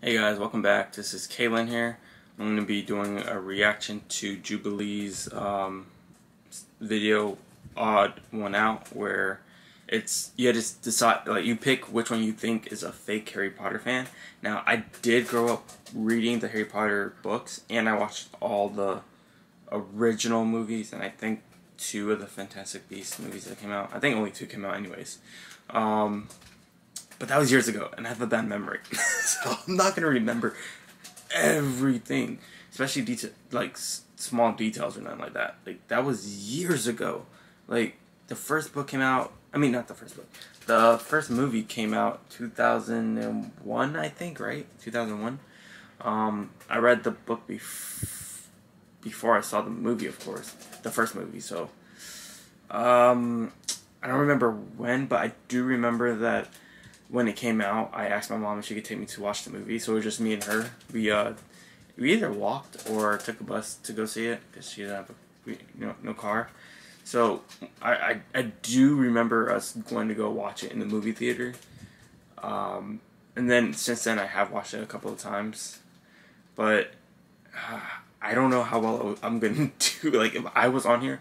Hey guys, welcome back. This is Kaylin here. I'm going to be doing a reaction to Jubilee's um, video Odd One Out where it's you just decide like you pick which one you think is a fake Harry Potter fan. Now I did grow up reading the Harry Potter books and I watched all the original movies and I think two of the Fantastic Beasts movies that came out. I think only two came out anyways. Um, but that was years ago, and I have a bad memory, so I'm not gonna remember everything, especially detail like small details or nothing like that. Like that was years ago. Like the first book came out. I mean, not the first book. The first movie came out 2001, I think, right? 2001. Um, I read the book bef- before I saw the movie, of course, the first movie. So, um, I don't remember when, but I do remember that when it came out, I asked my mom if she could take me to watch the movie. So it was just me and her. We uh, we either walked or took a bus to go see it because she didn't have a, we, you know, no car. So I, I I do remember us going to go watch it in the movie theater. Um, and then since then I have watched it a couple of times, but uh, I don't know how well I'm gonna do. Like if I was on here,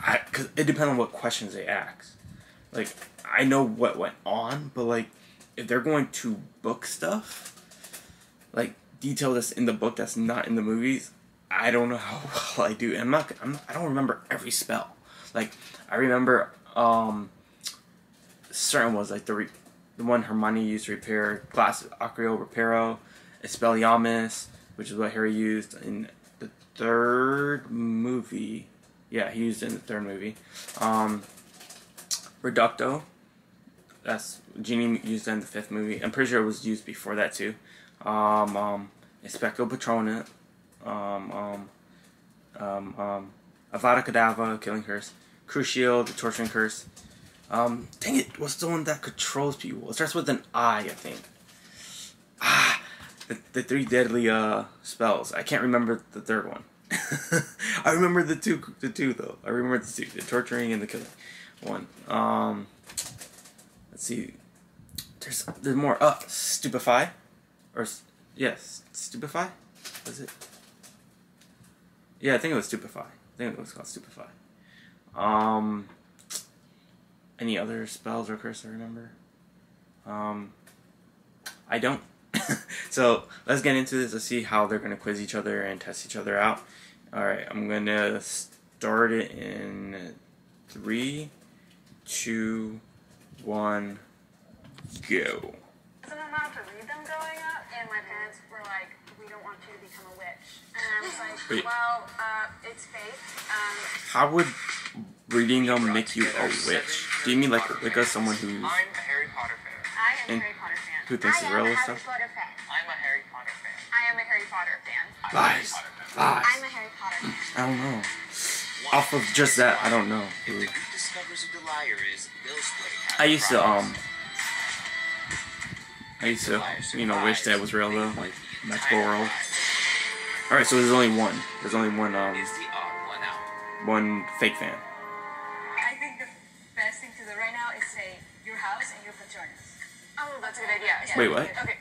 I cause it depends on what questions they ask. Like I know what went on, but like if they're going to book stuff, like detail this in the book that's not in the movies, I don't know how well I do. And I'm not. I'm, I don't remember every spell. Like I remember um certain ones like the re- the one Hermione used to repair glass Accio Reparo, Expelliarmus, which is what Harry used in the third movie. Yeah, he used it in the third movie. Um, Reducto. That's Ginny used in the fifth movie. I'm pretty sure it was used before that too. Um, um, Expecto Patronum. Um, um, um, um, Avada Kedavra, Killing Curse. Crucio, the Torturing Curse. Um, dang it, what's the one that controls people? It starts with an I, I think. Ah, the, the three deadly uh spells. I can't remember the third one. I remember the two, the two though. I remember the two, the torturing and the killing one. Um, let's see. There's there's more. Uh, stupefy, or yes, stupefy. Was it? Yeah, I think it was stupefy. I think it was called stupefy. Um, any other spells or curse I remember? Um, I don't. so let's get into this. Let's see how they're gonna quiz each other and test each other out. All right, I'm gonna start it in three, two, one, go. wasn't allowed to read them growing up, and my parents were like, "We don't want you to become a witch." And I was like, Wait. "Well, uh, it's fake." Um, How would reading them make you a witch? Do you mean like like as someone who's I'm a Harry Potter fan. I am a Harry Potter fan. who thinks I it's am real a and Harry stuff? Potter fan. I'm a Harry Potter fan. I am a Harry Potter fan. I'm a Harry lies? Lies. I'm a Harry Potter fan. I don't know. Off of just that, I don't know. Who discovers who the liar is, Bill's play I used to um. I used to, you know, wish that was real though, like Magical World. All right, so there's only one. There's only one um Is the odd one out. one fake fan. I think the best thing to do right now is say your house and your Patronus. Oh, that's a good idea. Yeah. Wait, what? Okay.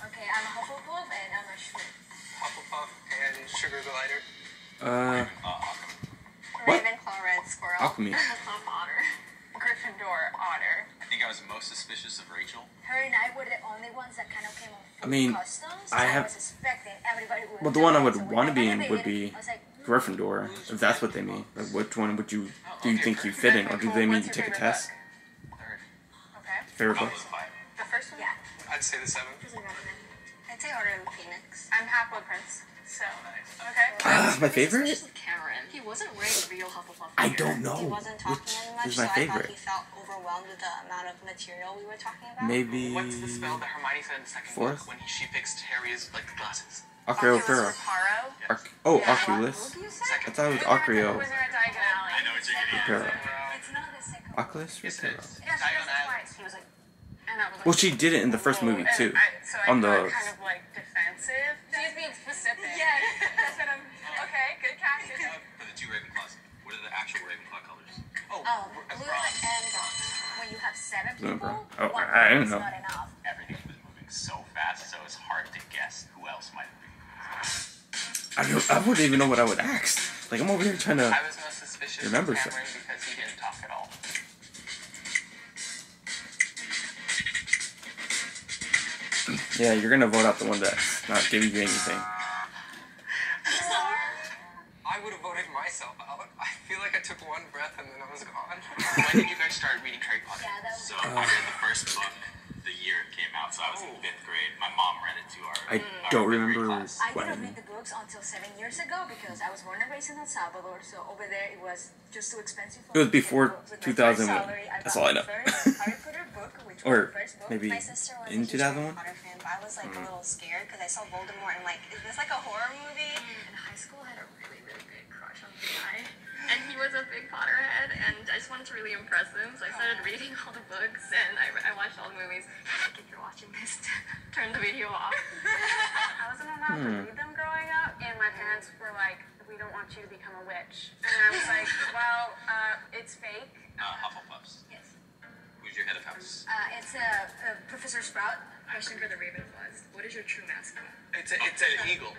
Okay, I'm a Hufflepuff and I'm a Shrew. Hufflepuff, and Sugar the Lighter. Uh, Uh, What? Ravenclaw, Red Squirrel. Alchemy. Hufflepuff, Otter. Gryffindor, Otter. I think I was most suspicious of Rachel. Her and I were the only ones that kind of came up I mean, customs. I so have- was expecting everybody would. well, the one I would so want to be in would be like, hmm, Gryffindor, if that's what they mean. Like, which one would you do you think you fit in, or do they mean you take a test? book? Third. Okay. Favorite book? The first one? Yeah. I'd say the seventh. I'd say Order of the Phoenix. I'm half Blood Prince, so. Nice. Okay. Ah, my favorite? Especially Karen. He wasn't wearing real Hufflepuff. I don't know He wasn't talking as much, is my so I favorite. thought he felt overwhelmed with the amount of material we were talking about. Maybe What's the spell that Hermione said in second Fourth? book when he, she picks Harry's like glasses? Acrio Oculus Thera. Reparo. Arc- oh, Yeah. Oculus. What did you say? Second. I thought it was Wizard- Acrio. Wizard at Diagon Alley. I know what you're getting Thera. It's not the second. Oculus? Yes, it Thera. is. Yeah, she does it twice. He was like, and I was like, Well, she did it in the first oh. movie too. I, so I On got the kind of like defensive. She's being specific. Yeah, that's what I'm. Okay, good casting. For the two Ravenclaws, what are the actual Ravenclaw colors? Oh, Oh, we're- blue bronze. and gold. When you have seven people. Oh, one I- I didn't is know. not enough. Everything was moving so fast, so was hard to guess who else might have been. I don't. I wouldn't even know what I would ask. Like I'm over here trying to. I was most suspicious Remember of some- Cameron because he didn't talk at all. Yeah, you're gonna vote out the one that's not giving you anything. I would have voted myself out. I feel like I took one breath and then I was gone. When did you guys start reading Harry Potter? Yeah, that was- so I read the first book the year it came out, so I was in oh. fifth grade. My mom read it to our. I our don't remember class. I didn't read the books until seven years ago because I was born and raised in El Salvador, so over there it was just too expensive. For It was me before books. With my first 2001. salary, That's all I know. First Harry Potter book, Or was the first book. maybe My sister was in a huge Harry 2001? Potter fan, but I was like a hmm. little scared because I saw Voldemort and like, is this like a horror movie? Mm. in high school had a really, really big crush on the guy. And he was a big Potterhead, and I just wanted to really impress him, so I started reading all the books, and I, I watched all the movies. Like, if you're watching this, turn the video off. I wasn't allowed to read them growing up, and my parents were like, "We don't want you to become a witch." And I was like, "Well, uh, it's fake." Uh, Hufflepuffs. Yes. Who's your head of house? Uh, it's uh, uh, Professor Sprout. Question for the Ravenclaws. What is your true mascot? It's a, it's an eagle.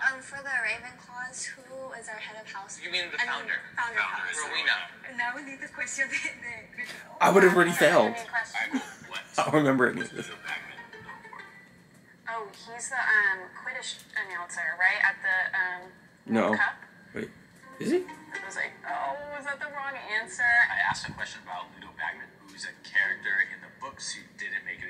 Um, for the Ravenclaws, who is our head of house? You mean the I founder? founder, Founder house. is Rowena. Now we need to question the, the, the I would have already failed. Any question? Alright, cool. What? I don't remember any of this. Ludo Bagman known for? Oh, he's the um, Quidditch announcer, right? At the um, No. Cup. Wait, is he? I was like, oh, was that the wrong answer? I asked a question about Ludo Bagman, who's a character in the books who didn't make it into the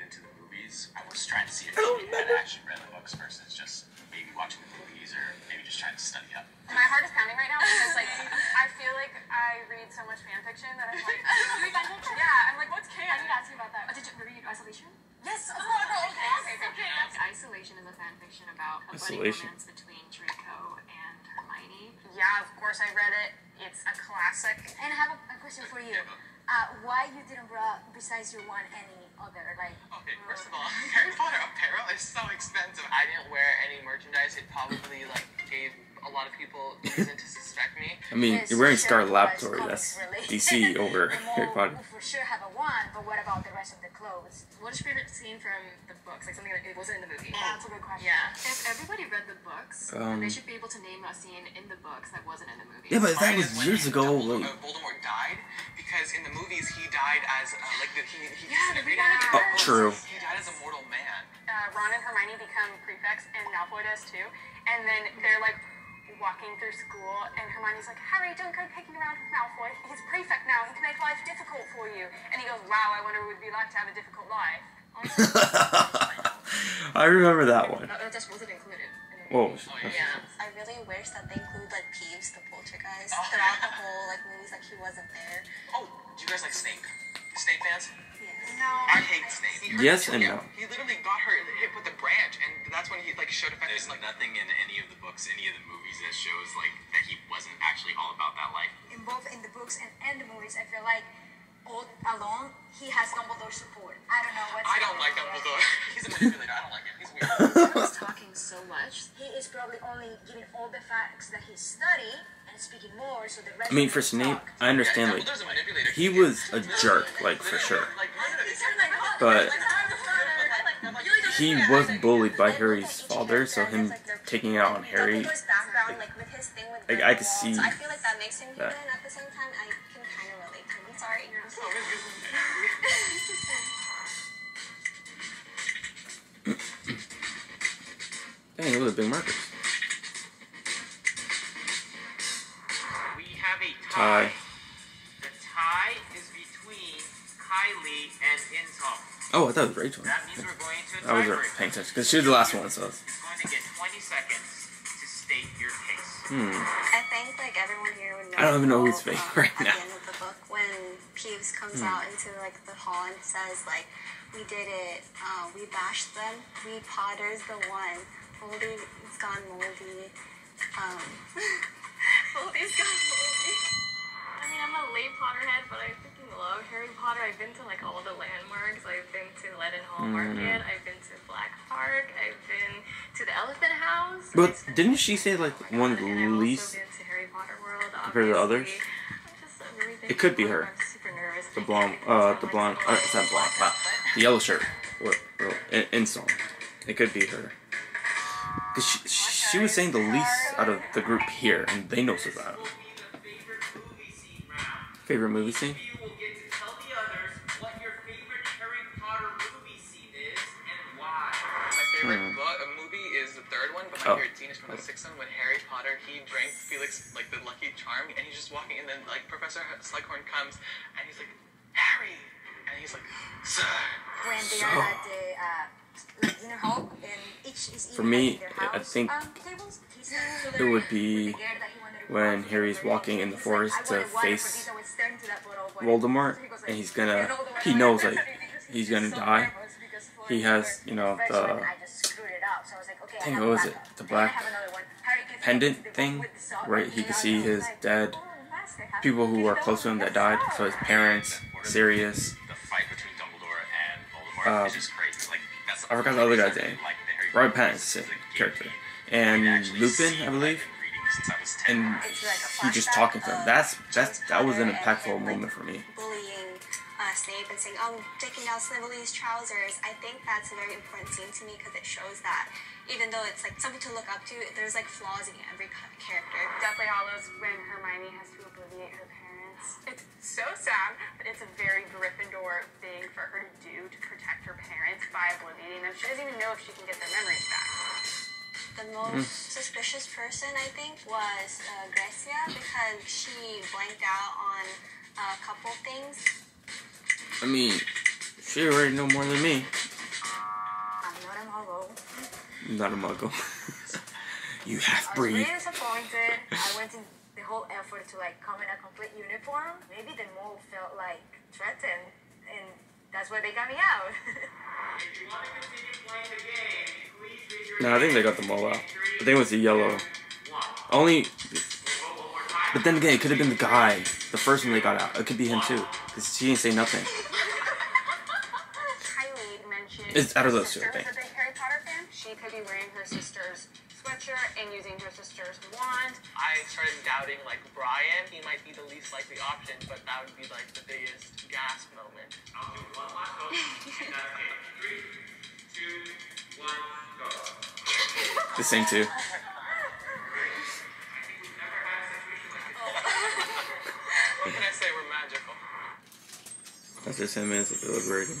movies. I was trying to see if he had actually read the books versus just maybe watching the movies or maybe just trying to study up. My heart is pounding right now because like I feel like I read so much fan fiction that I'm like, yeah, I'm like, what's canon? I need to ask you about that. Oh, did you read Isolation? Yes, of oh, course. Okay, okay, okay. That's Isolation is a fan fiction about a budding Isolation. romance between Draco and Hermione. Yeah, of course I read it. It's a classic. And I have a, a question for you. Uh, why you didn't brought besides your one any other like? Okay, first of all, Harry Potter apparel is so expensive. I didn't wear any merchandise. It probably like gave a lot of people reason to suspect me. I mean, Yes, you're wearing sure, Scarlet but Laboratory. That's. DC over Harry Potter. will for sure have a one, but what about the rest of the clothes? What is your favorite scene from the books? Like something that it wasn't in the movie. Yeah, That's a good question. Yeah. If everybody read the books, then Um, they should be able to name a scene in the books that wasn't in the movie. Yeah, but that was years ago. Dumbledore- Like, Voldemort died because in the movies he died as uh, like the, he he Yeah, the disintegrated. reality Oh, true. He died as a mortal man. uh, Ron and Hermione become prefects, and Malfoy does too. And then they're like walking through school, and Hermione's like, Harry, don't go picking around with Malfoy. He's prefect now. He can make life difficult for you. And he goes, Wow, I wonder what it would be like to have a difficult life. I remember that one. That just wasn't included. Oh, in Whoa. Yeah. I really wish that they include like Peeves, the poltergeist, Oh, throughout yeah. the whole like movies. Like he wasn't there. Oh, do you guys like Snape? Snape fans? Yes. No. I hate Snape. He Yes and no. He literally got her hit with a branch, and that's when he like showed There's like nothing in any of the books, any of the movies that shows like that he wasn't actually all about that life. In both in the books and, and the movies, I feel like all along he has Dumbledore's support. I don't know what's. I don't like happening Dumbledore. He's a manipulator. I don't like him. He's weird. He was talking so much. He is probably only giving all the facts that he studied and speaking more, so the rest. I mean, for them Snape, talk. I understand. Like, Dumbledore's a manipulator. he was a jerk, like for sure. But he was bullied by Harry's father, so him taking it out on Harry. Like with his thing with Like, I could see I feel like that makes him human. that. At the same time, I can kind of relate to him. I'm sorry. Dang, look at the big markers. We have a Tie. tie. The tie is between Kylie and Intel. Oh, I thought it was Rachel. That means we're going to a I wasn't tiebreaker. paying attention because she was the last one. So You're going to get 20 seconds to state your case. hmm. I think like everyone here would know. I don't even know who's fake um, right at the end of the book, when Peeves comes Hmm. out into like the hall and says like, "We did it. Uh, we bashed them. We Potter's the one. Moldy's gone moldy. Um, Moldy's gone moldy." I mean, I'm a late Potterhead, but I freaking love Harry Potter. I've been to like all the landmarks. I've been to Leadenhall Mm. Market. I've been to Black Park. I've been to the Elephant House. But didn't she say like Oh my one God, and I've also least been to Harry Potter World. compared to others? just, It could be her. I'm super nervous. the blonde, uh, the blonde, uh, it's not blonde, wow, the yellow shirt, or, or in, in song. It could be her. Cause she, she was saying the least out of the group here, and they know Savannah. will be the favorite movie scene round. Favorite movie scene? You will get to tell the others what your favorite Harry Potter movie scene is and why. My book, a movie is the third one, but Oh. my favorite scene is from the sixth one when Harry Potter he drank Felix like the Lucky Charm, and he's just walking, and then like Professor Slughorn comes, and he's like, Harry, and he's like, Sir. when they So- are at the uh, like hall and each is For me, at their I think um, tables. He's so it would be with the gear that he wanted to when Harry's walking in the forest like, to wanted water for face these, I was staring to that bottle of water. Voldemort, So he goes and he's gonna- "And all the way he knows, the like, rest of it because he's gonna so die. nervous because for He has, you know, the- I just screwed it up. So I was like, okay, I Dang, have what was it? The black have another one. Harry gets pendant into the book thing, with the sock, right? He could see his dead "Oh, master, how people who you were close to him that died. So his parents, Sirius, The fight between Dumbledore and Voldemort Uh, is just crazy. Like that's I forgot the other guy's name. Like the Robert Potter Pattinson character, and Lupin, I believe, I've been reading since I was 10. and It's like a he just talking to him. That's that's that was an impactful moment for me. bullying uh, Snape and saying, "Oh, taking down Snively's trousers." I think that's a very important scene to me because it shows that even though it's like something to look up to, there's like flaws in every ca- character. Deathly Hallows when Hermione has to obliviate her parents. It's so sad, but it's a very Gryffindor thing for her to do to protect her parents by obliviating them. She doesn't even know if she can get their memories back. The most suspicious person, I think, was uh, Gracia because she blanked out on a couple things. I mean, she already know more than me. I'm not a muggle. I'm not a muggle. you half I was really disappointed. I went in the whole effort to like come in a complete uniform. Maybe the mole felt like threatened, and that's why they got me out. If you want to continue playing the game, please raise your No, I think they got the mole out. I think it was the yellow. Only, but then again, it could have been the guy, the first one they got out. It could be him too, because she didn't say nothing. It's out of those two, I think. And using her sister's wand. I started doubting like Brian. He might be the least likely option, but that would be like the biggest gasp moment. I'll do one last vote, and that's it. Three, two, one, go. The same two. I think we've never had a situation like this. What can I say? We're magical. After 10 minutes of deliberating.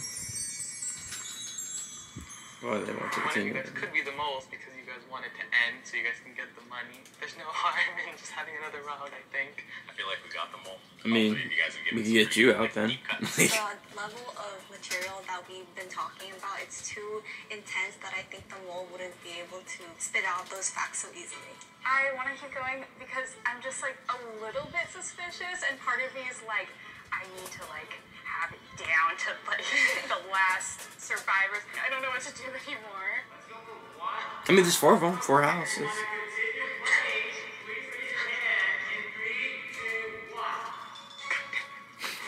Why they want to One of you continue. could be the moles because you guys want it to end so you guys can get the money. There's no harm in just having another round, I think. I feel like we got them all. I mean, you guys can get we can get you out then. The level of material that we've been talking about, it's too intense that I think the mole wouldn't be able to spit out those facts so easily. I want to keep going because I'm just like a little bit suspicious, and part of me is like, I need to like have it down to like the last survivors. I don't know what to do anymore. I mean, there's four of them, four houses.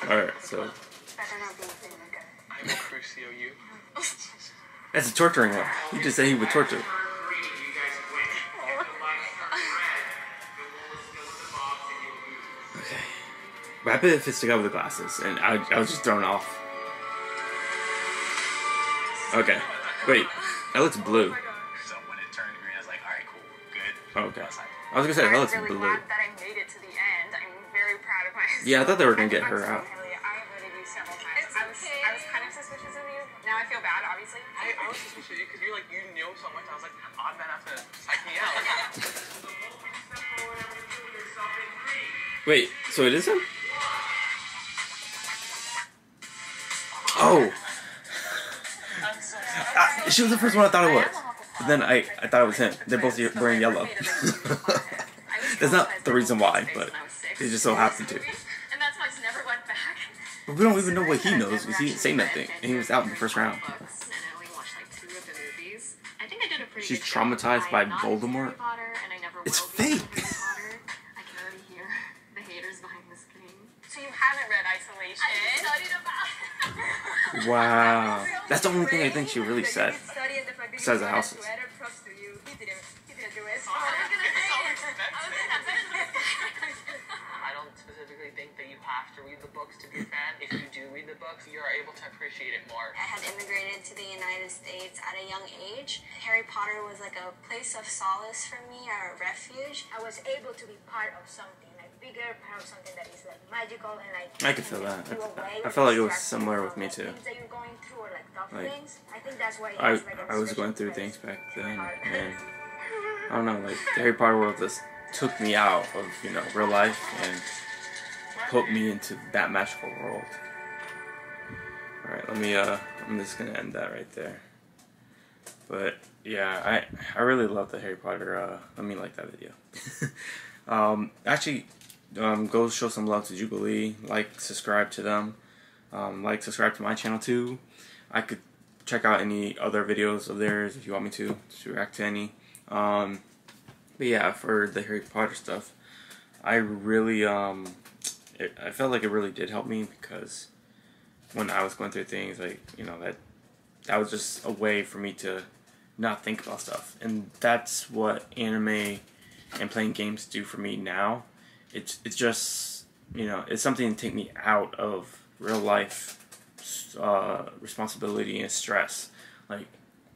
Alright, so that's a torturing one. He just said he would torture. Okay. But I bet if it's the guy with the glasses, and I, I was just thrown off. Okay. Wait, that looks blue. I- I was gonna say that I'm looks really blue. glad that I made it to the end. I'm very proud of myself. Yeah, I thought they were gonna get her out. Haley, I voted you several times. It's I was okay. I was kind of suspicious of you. Now I feel bad, obviously. I, I was suspicious of you because you're like, you know so much. I was like, odd man have to psych me out. Step forward and reveal yourself in three. Wait, so it is him? Oh! Ah, she was the first one I thought it was. But then I, I thought it was him. They're both wearing yellow. That's not the reason why, but they just so happened to. And that's why I just never went back. But we don't even know what he knows because he didn't say nothing. And he was out in the first round. And I only watched like two of the movies. I think I did a pretty She's traumatized by Voldemort? Harry Potter, and I never It's will be into fake. I can already hear the haters behind the screen. So you haven't read Isolation. I studied about Wow. That's the only thing I think she really said. Besides Besides the houses. Props to you. He didn't. He didn't do it. Oh, I was gonna say it. I was gonna say it. I don't specifically think that you have to read the books to be a fan. If you do read the books, you're able to appreciate it more. I had immigrated to the United States at a young age. Harry Potter was like a place of solace for me, or a refuge. I was able to be part of something like bigger, part of something that is like magical and like. I could feel that. take you away I felt like it was distraction similar with me, too. Things that you're going through or like tough Like, things. I think that's why. I has, like, a I was going through things back then, and I don't know, like the Harry Potter world just took me out of you know real life and put me into that magical world. All right, let me. Uh, I'm just gonna end that right there. But yeah, I I really love the Harry Potter. Uh, let me like that video. um, actually, um, go show some love to Jubilee. Like, subscribe to them. Um, like, subscribe to my channel too. I could check out any other videos of theirs if you want me to, to react to any. Um, but yeah, for the Harry Potter stuff, I really, um, it, I felt like it really did help me because when I was going through things, like, you know, that, that was just a way for me to not think about stuff. And that's what anime and playing games do for me now. It's, it's just, you know, it's something to take me out of real life uh, responsibility and stress. Like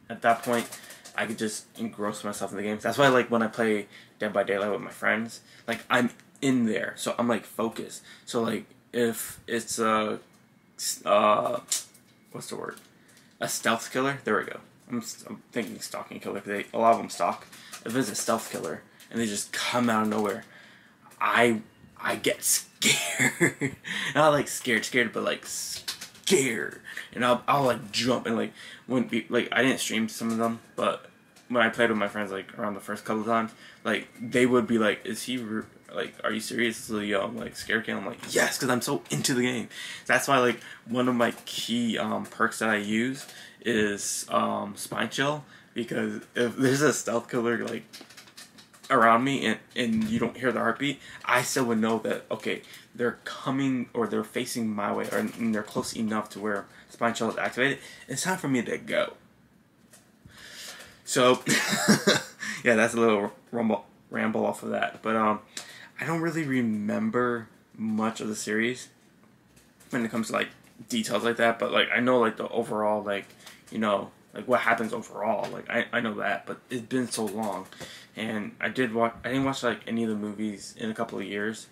at that point, I could just engross myself in the games. That's why, like when I play Dead by Daylight with my friends, like I'm in there, so I'm like focused. So like if it's a, uh, what's the word? A stealth killer. There we go. I'm, I'm thinking stalking killer. They a lot of them stalk. If it's a stealth killer and they just come out of nowhere, I I get scared. Not like scared, scared, but like scared. And I'll, I'll like jump and like when be, like I didn't stream some of them, but when I played with my friends like around the first couple times, like they would be like, "Is he like? Are you seriously um like scared?" Kid? I'm like, "Yes," because I'm so into the game. That's why like one of my key um perks that I use is um spine chill because if there's a stealth killer like around me and, and you don't hear the heartbeat, I still would know that okay, they're coming or they're facing my way or and they're close enough to where spine chill is activated. It's time for me to go. So yeah, that's a little rumble ramble off of that. But um I don't really remember much of the series when it comes to like details like that, but like I know like the overall like, you know, like what happens overall. Like I, I know that, but it's been so long, and I did watch. I didn't watch like any of the movies in a couple of years,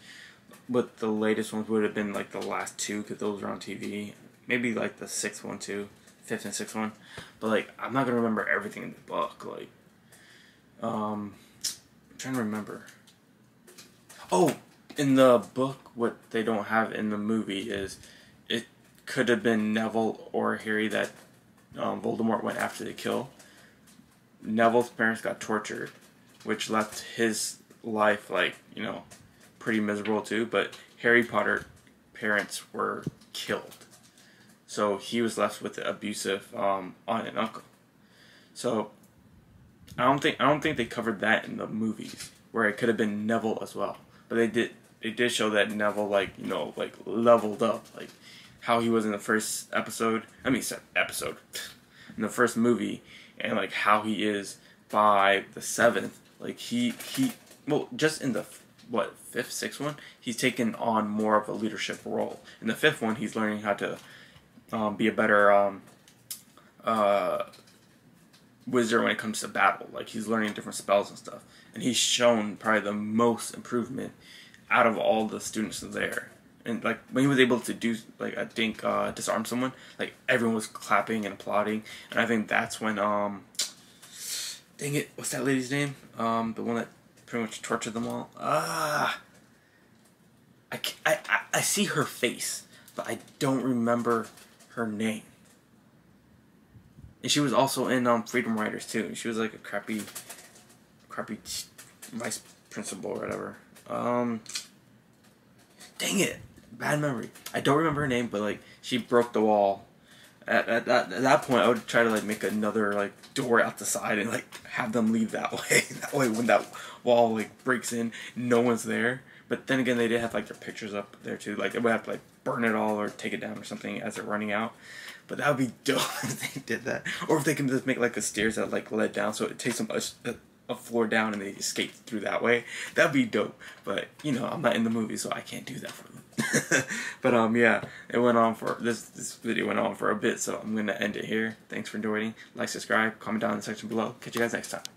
but the latest ones would have been like the last two because those were on TV. Maybe like the sixth one too, fifth and sixth one, but like I'm not gonna remember everything in the book. Like, um, I'm trying to remember. Oh, in the book, what they don't have in the movie is it could have been Neville or Harry that um, Voldemort went after to kill. Neville's parents got tortured, which left his life like you know pretty miserable too. But Harry Potter parents were killed, so he was left with the abusive um, aunt and uncle. So I don't think I don't think they covered that in the movies where it could have been Neville as well, but they did. They did show that Neville like you know like leveled up like how he was in the first episode. I mean, episode in the first movie, and like how he is by the seventh. Like he he well, just in the what fifth, sixth one, he's taken on more of a leadership role. In the fifth one, he's learning how to um, be a better um, uh, wizard when it comes to battle. Like he's learning different spells and stuff, and he's shown probably the most improvement out of all the students there and like when he was able to do like I think uh, disarm someone, like everyone was clapping and applauding, and I think that's when um, dang it, what's that lady's name? Um, the one that pretty much tortured them all. Ah, I, I I see her face, but I don't remember her name. And she was also in um Freedom Writers too. She was like a crappy, crappy vice principal or whatever. Um, dang it bad memory. I don't remember her name, but like she broke the wall. At, at, that at that point, I would try to like make another like door out the side and like have them leave that way. that way, when that wall like breaks in, no one's there. But then again, they did have like their pictures up there too. Like they would have to like burn it all or take it down or something as they're running out. But that would be dope if they did that, or if they can just make like a stairs that like led down, so it takes them a, a, a floor down and they escape through that way. That'd be dope. But you know, I'm not in the movie, so I can't do that for them. but um, yeah, it went on for this. This video went on for a bit, so I'm gonna end it here. Thanks for joining. Like, subscribe, comment down in the section below. Catch you guys next time.